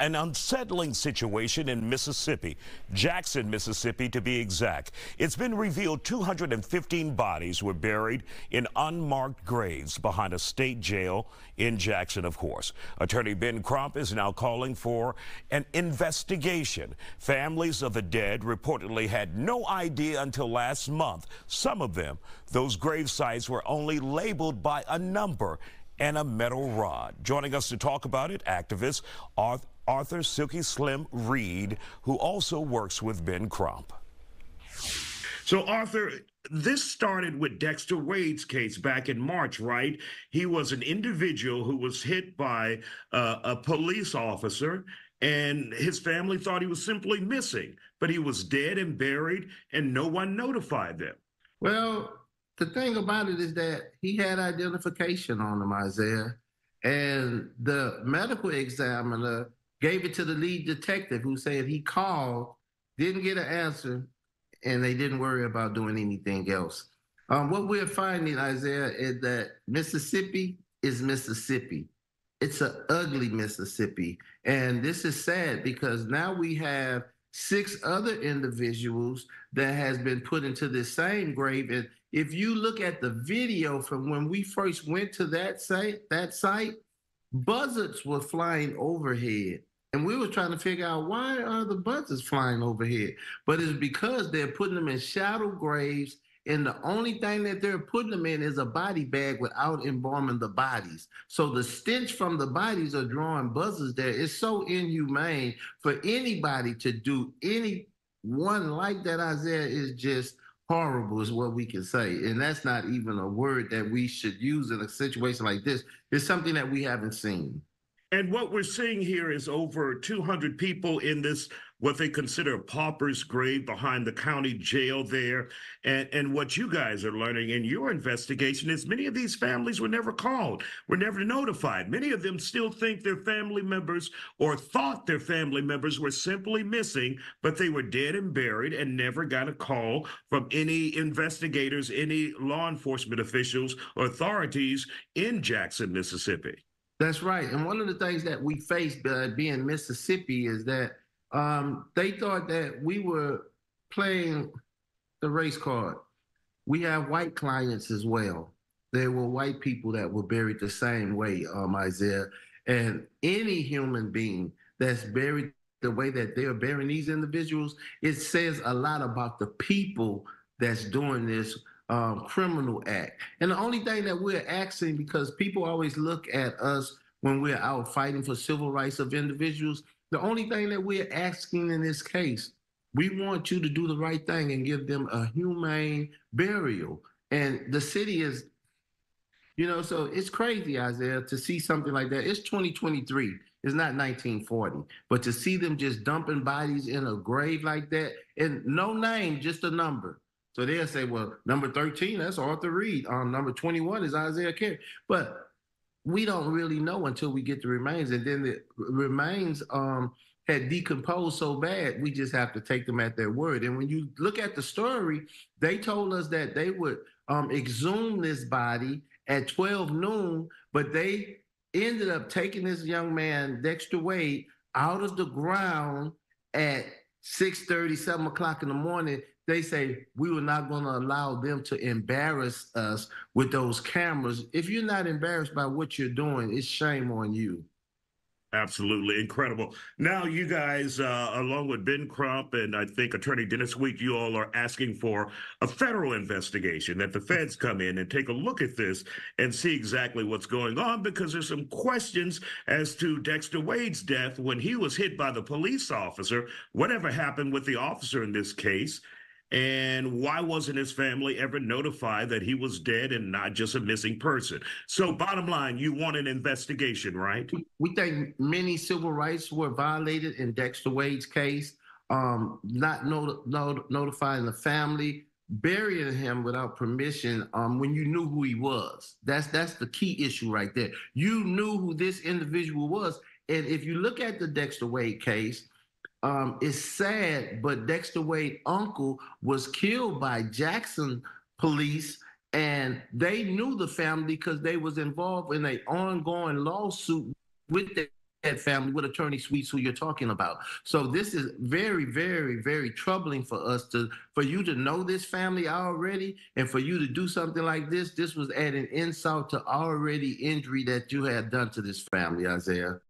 an unsettling situation in Mississippi, Jackson, Mississippi to be exact. It's been revealed 215 bodies were buried in unmarked graves behind a state jail in Jackson, of course. Attorney Ben Crump is now calling for an investigation. Families of the dead reportedly had no idea until last month. Some of them, those grave sites were only labeled by a number and a metal rod. Joining us to talk about it, activist Arthur Silky Slim Reed, who also works with Ben Crump. So, Arthur, this started with Dexter Wade's case back in March, right? He was an individual who was hit by uh, a police officer, and his family thought he was simply missing, but he was dead and buried, and no one notified them. Well, the thing about it is that he had identification on him, Isiah, and the medical examiner gave it to the lead detective who said he called, didn't get an answer, and they didn't worry about doing anything else. Um, what we're finding, Isiah, is that Mississippi is Mississippi. It's an ugly Mississippi. And this is sad because now we have six other individuals that has been put into the same grave. And if you look at the video from when we first went to that site, that site, buzzards were flying overhead. And we were trying to figure out why are the buzzards flying overhead? But it's because they're putting them in shallow graves and the only thing that they're putting them in is a body bag without embalming the bodies. So the stench from the bodies are drawing buzzards there. It's so inhumane for anybody to do any one like that, Isiah, is just horrible is what we can say. And that's not even a word that we should use in a situation like this. It's something that we haven't seen. And what we're seeing here is over 200 people in this, what they consider a pauper's grave behind the county jail there. And, and what you guys are learning in your investigation is many of these families were never called, were never notified. Many of them still think their family members or thought their family members were simply missing, but they were dead and buried and never got a call from any investigators, any law enforcement officials or authorities in Jackson, Mississippi. That's right. And one of the things that we faced uh, being Mississippi is that um, they thought that we were playing the race card. We have white clients as well. There were white people that were buried the same way, um, Isiah. And any human being that's buried the way that they're burying these individuals, it says a lot about the people that's doing this um, criminal act. And the only thing that we're asking, because people always look at us when we're out fighting for civil rights of individuals, the only thing that we're asking in this case, we want you to do the right thing and give them a humane burial. And the city is, you know, so it's crazy, Isiah, to see something like that. It's 2023. It's not 1940. But to see them just dumping bodies in a grave like that, and no name, just a number. So they'll say, well, number 13, that's Arthur Reed. Um, number 21 is Isiah Carey. But we don't really know until we get the remains. And then the remains um, had decomposed so bad, we just have to take them at their word. And when you look at the story, they told us that they would um, exhume this body at 12 noon, but they ended up taking this young man, Dexter Wade, out of the ground at 6 30, 7 o'clock in the morning they say we were not going to allow them to embarrass us with those cameras. If you're not embarrassed by what you're doing, it's shame on you. Absolutely incredible. Now, you guys, uh, along with Ben Crump and I think Attorney Dennis Sweet, you all are asking for a federal investigation that the feds come in and take a look at this and see exactly what's going on because there's some questions as to Dexter Wade's death when he was hit by the police officer. Whatever happened with the officer in this case? And why wasn't his family ever notified that he was dead and not just a missing person? So, bottom line, you want an investigation, right? We think many civil rights were violated in Dexter Wade's case. Um, not not- not- notifying the family, burying him without permission um, when you knew who he was. That's that's the key issue right there. You knew who this individual was, and if you look at the Dexter Wade case, um, it's sad, but Dexter Wade uncle was killed by Jackson police, and they knew the family because they was involved in an ongoing lawsuit with that family with attorney Sweets who you're talking about. So this is very, very, very troubling for us to for you to know this family already and for you to do something like this. This was adding insult to already injury that you had done to this family, Isiah.